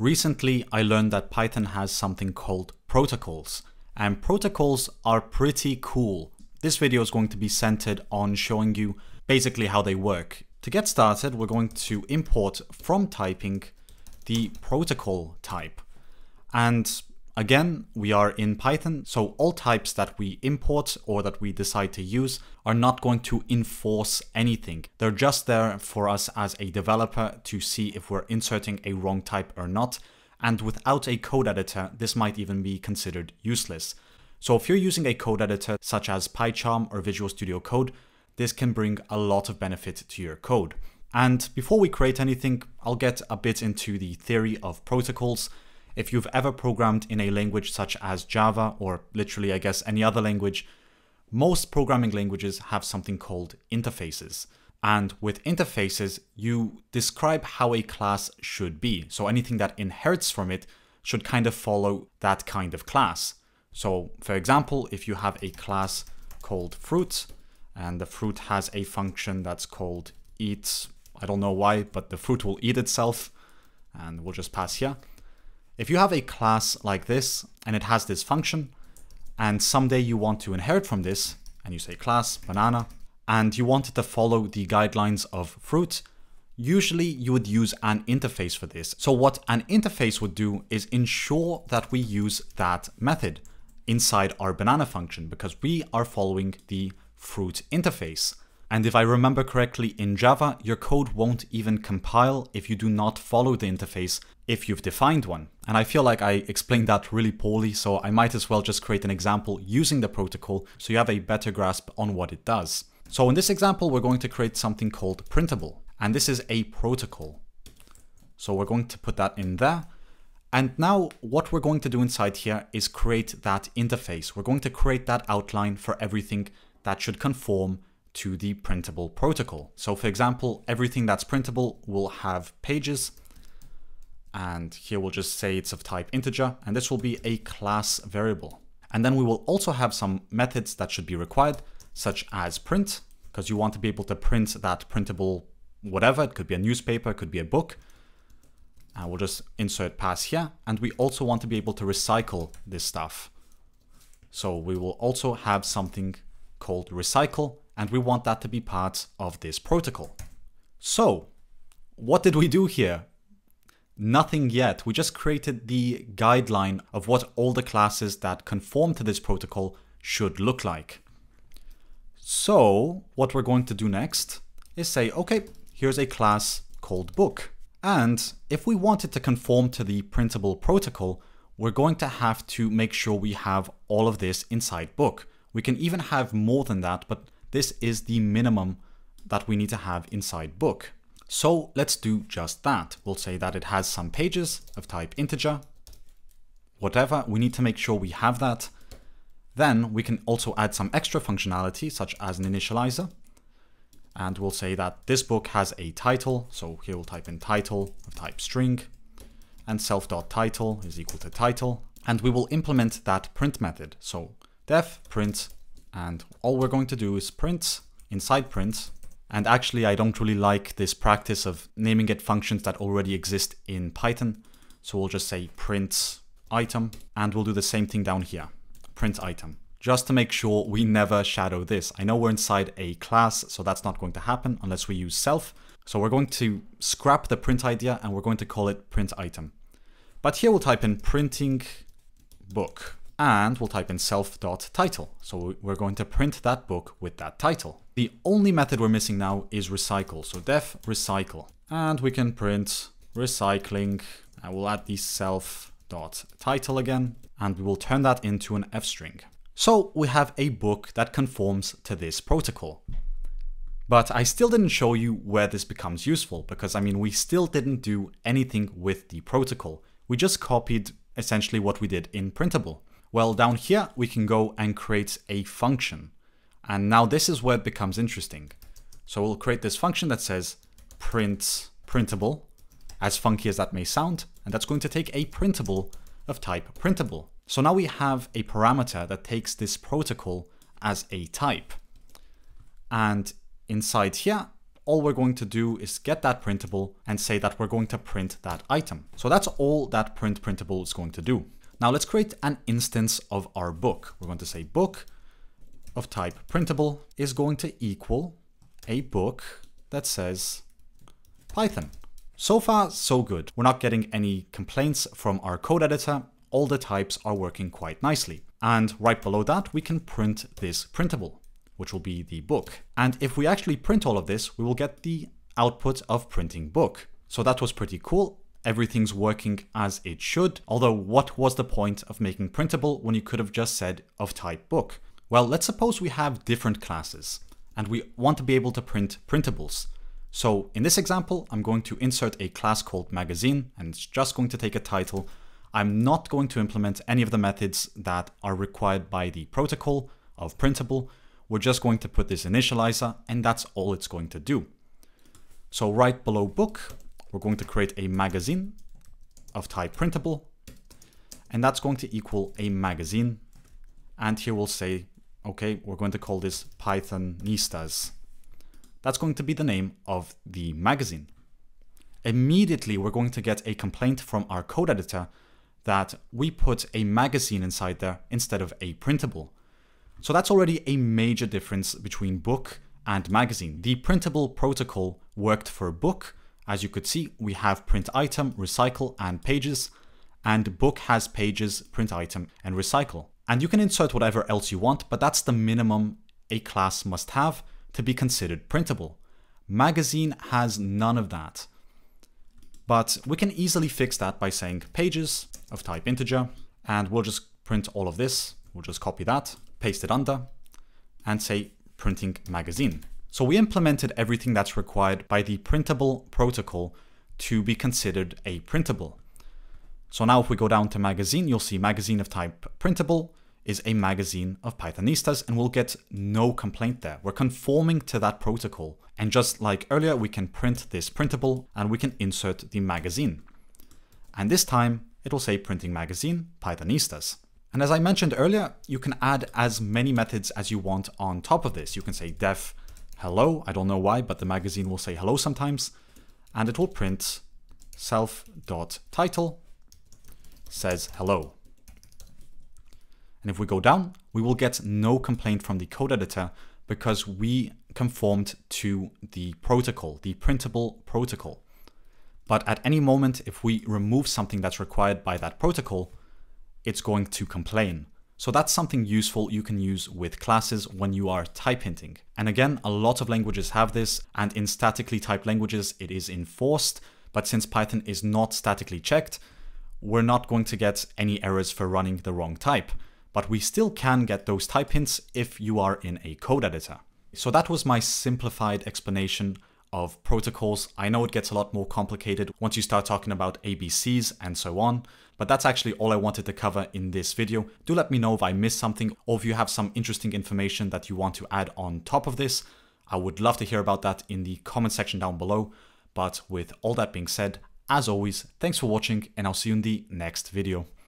Recently, I learned that Python has something called protocols, and protocols are pretty cool. This video is going to be centered on showing you basically how they work. To get started, we're going to import from typing the protocol type. And Again, we are in Python, so all types that we import or that we decide to use are not going to enforce anything. They're just there for us as a developer to see if we're inserting a wrong type or not. And without a code editor, this might even be considered useless. So if you're using a code editor such as PyCharm or Visual Studio Code, this can bring a lot of benefit to your code. And before we create anything, I'll get a bit into the theory of protocols if you've ever programmed in a language such as Java, or literally, I guess, any other language, most programming languages have something called interfaces. And with interfaces, you describe how a class should be. So anything that inherits from it should kind of follow that kind of class. So for example, if you have a class called fruit, and the fruit has a function that's called eat, I don't know why, but the fruit will eat itself, and we'll just pass here. If you have a class like this and it has this function and someday you want to inherit from this and you say class banana and you want it to follow the guidelines of fruit, usually you would use an interface for this. So what an interface would do is ensure that we use that method inside our banana function because we are following the fruit interface. And if I remember correctly, in Java, your code won't even compile if you do not follow the interface if you've defined one. And I feel like I explained that really poorly, so I might as well just create an example using the protocol so you have a better grasp on what it does. So in this example, we're going to create something called printable, and this is a protocol. So we're going to put that in there. And now what we're going to do inside here is create that interface. We're going to create that outline for everything that should conform to the printable protocol. So for example, everything that's printable will have pages and here we'll just say it's of type integer and this will be a class variable. And then we will also have some methods that should be required such as print because you want to be able to print that printable whatever. It could be a newspaper, it could be a book. And we'll just insert pass here. And we also want to be able to recycle this stuff. So we will also have something called recycle and we want that to be part of this protocol. So what did we do here? Nothing yet. We just created the guideline of what all the classes that conform to this protocol should look like. So what we're going to do next is say, okay, here's a class called book. And if we want it to conform to the printable protocol, we're going to have to make sure we have all of this inside book. We can even have more than that, but this is the minimum that we need to have inside book. So let's do just that. We'll say that it has some pages of type integer, whatever. We need to make sure we have that. Then we can also add some extra functionality such as an initializer. And we'll say that this book has a title. So here we'll type in title of type string and self.title is equal to title. And we will implement that print method. So def print and all we're going to do is print inside print. And actually, I don't really like this practice of naming it functions that already exist in Python. So we'll just say print item, and we'll do the same thing down here, print item, just to make sure we never shadow this. I know we're inside a class, so that's not going to happen unless we use self. So we're going to scrap the print idea and we're going to call it print item. But here we'll type in printing book and we'll type in self.title. So we're going to print that book with that title. The only method we're missing now is recycle. So def recycle. And we can print recycling. I will add the self.title again, and we will turn that into an f string. So we have a book that conforms to this protocol. But I still didn't show you where this becomes useful because I mean, we still didn't do anything with the protocol. We just copied essentially what we did in printable. Well, down here, we can go and create a function. And now this is where it becomes interesting. So we'll create this function that says print printable, as funky as that may sound, and that's going to take a printable of type printable. So now we have a parameter that takes this protocol as a type. And inside here, all we're going to do is get that printable and say that we're going to print that item. So that's all that print printable is going to do. Now let's create an instance of our book. We're going to say book of type printable is going to equal a book that says Python. So far, so good. We're not getting any complaints from our code editor. All the types are working quite nicely. And right below that, we can print this printable, which will be the book. And if we actually print all of this, we will get the output of printing book. So that was pretty cool. Everything's working as it should. Although what was the point of making printable when you could have just said of type book? Well, let's suppose we have different classes and we want to be able to print printables. So in this example, I'm going to insert a class called magazine and it's just going to take a title. I'm not going to implement any of the methods that are required by the protocol of printable. We're just going to put this initializer and that's all it's going to do. So right below book, we're going to create a magazine of type printable and that's going to equal a magazine. And here we'll say, okay, we're going to call this Pythonistas. That's going to be the name of the magazine. Immediately, we're going to get a complaint from our code editor that we put a magazine inside there instead of a printable. So that's already a major difference between book and magazine. The printable protocol worked for book. As you could see, we have print item, recycle, and pages, and book has pages, print item, and recycle. And you can insert whatever else you want, but that's the minimum a class must have to be considered printable. Magazine has none of that. But we can easily fix that by saying pages of type integer, and we'll just print all of this. We'll just copy that, paste it under, and say printing magazine. So we implemented everything that's required by the printable protocol to be considered a printable. So now if we go down to magazine, you'll see magazine of type printable, is a magazine of Pythonistas and we'll get no complaint there. We're conforming to that protocol. And just like earlier, we can print this printable and we can insert the magazine. And this time it will say printing magazine Pythonistas. And as I mentioned earlier, you can add as many methods as you want on top of this. You can say def hello. I don't know why, but the magazine will say hello sometimes. And it will print self.title says hello. And if we go down, we will get no complaint from the code editor because we conformed to the protocol, the printable protocol. But at any moment, if we remove something that's required by that protocol, it's going to complain. So that's something useful you can use with classes when you are type hinting. And again, a lot of languages have this, and in statically typed languages, it is enforced. But since Python is not statically checked, we're not going to get any errors for running the wrong type but we still can get those type hints if you are in a code editor. So that was my simplified explanation of protocols. I know it gets a lot more complicated once you start talking about ABCs and so on, but that's actually all I wanted to cover in this video. Do let me know if I missed something or if you have some interesting information that you want to add on top of this. I would love to hear about that in the comment section down below. But with all that being said, as always, thanks for watching and I'll see you in the next video.